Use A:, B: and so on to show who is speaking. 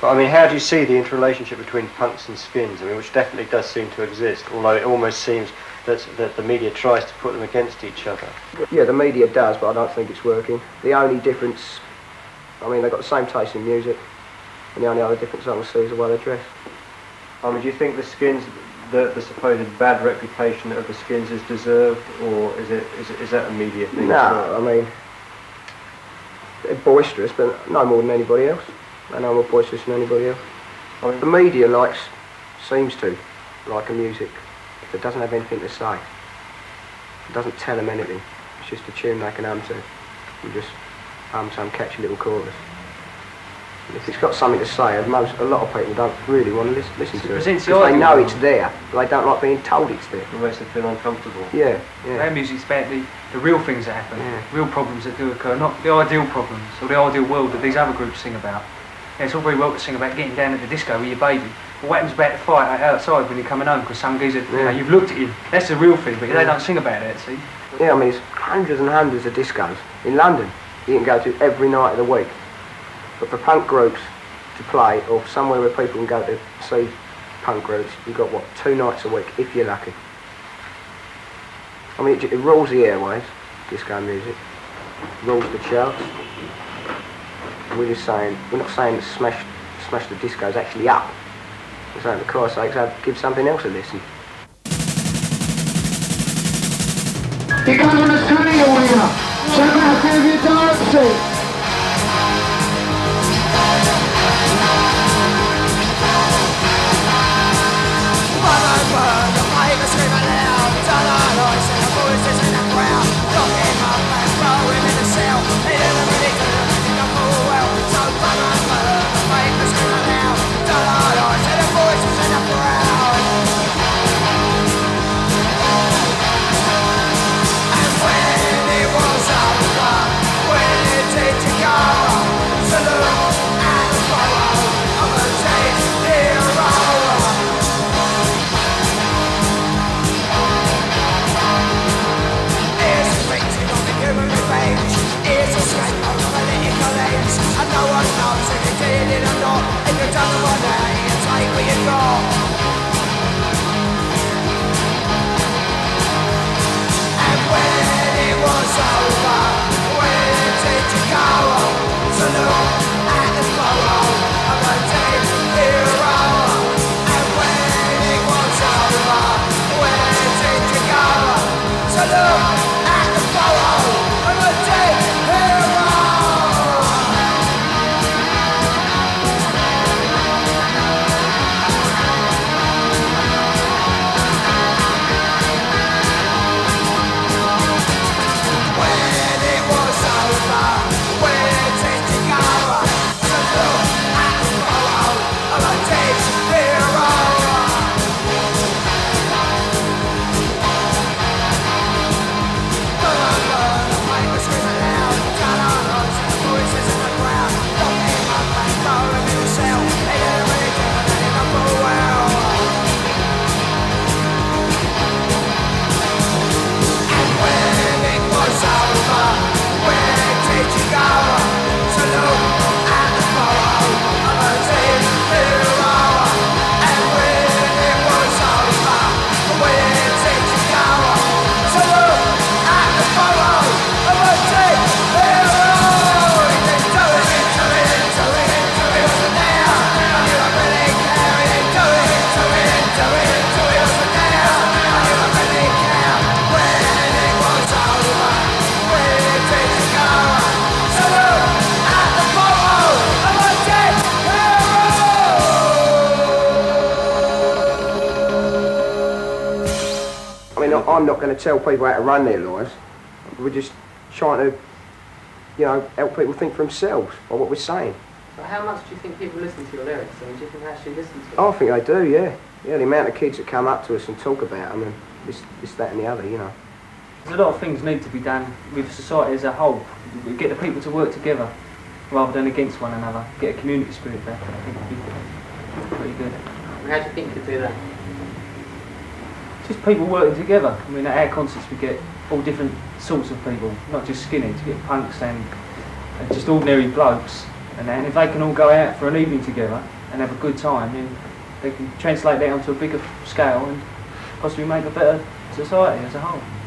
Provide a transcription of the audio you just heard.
A: But I mean, how do you see the interrelationship between punks and skins? I mean, which definitely does seem to exist, although it almost seems that, that the media tries to put them against each other.
B: Yeah, the media does, but I don't think it's working. The only difference, I mean, they've got the same taste in music, and the only other difference I can see is the way they dress.
A: I mean, do you think the skins, the, the supposed bad reputation of the skins is deserved, or is it is, it, is that a media thing? as well?
B: No, I mean, they're boisterous, but no more than anybody else. They're no more boisterous than anybody else.
A: I mean,
B: The media likes, seems to, like a music that doesn't have anything to say. It doesn't tell them anything. It's just a tune they can hum to. You just hum some catchy little chorus. And if it's got something to say, most, a lot of people don't really want to listen, listen to it. Because they know it's there, but they don't like being told it's there.
A: it makes them feel uncomfortable.
B: Yeah,
C: Their
B: yeah.
C: music's about the, the real things that happen,
B: Yeah.
C: real problems that do occur, not the ideal problems or the ideal world that these other groups sing about. Yeah, it's all very well to sing about getting down at the disco with your baby, but what happens about the fight out- outside when you're coming home because some geezer, you know, you've looked at him. That's the real thing, but they don't sing about it, see?
B: Yeah, I mean, there's hundreds and hundreds of discos in London you can go to every night of the week. But for punk groups to play, or somewhere where people can go to see punk groups, you've got, what, two nights a week, if you're lucky. I mean, it, it rules the airways, disco music, rules the charts. We're just saying, we're not saying that Smash, Smash the Disco's actually up. We're saying, for Christ's sakes, have- give something else a listen.
D: Comes on the studio winner. Check out David Darcy.
B: Mean, I'm not going to tell people how to run their lives. We're just trying to, you know, help people think for themselves by what we're saying.
E: But how much do you think people listen to your lyrics? I mean, do you think they actually listen to them?
B: I think they do, yeah. Yeah, the amount of kids that come up to us and talk about them and this, this, that and the other, you know.
C: There's a lot of things need to be done with society as a whole. We Get the people to work together rather than against one another. Get a community spirit back. I think would be pretty good.
E: How do you think you could do that?
C: Just people working together. I mean, at our concerts we get all different sorts of people, not just skinheads. We get punks and, and just ordinary blokes And then if they can all go out for an evening together and have a good time, then they can translate that onto a bigger scale and possibly make a better society as a whole.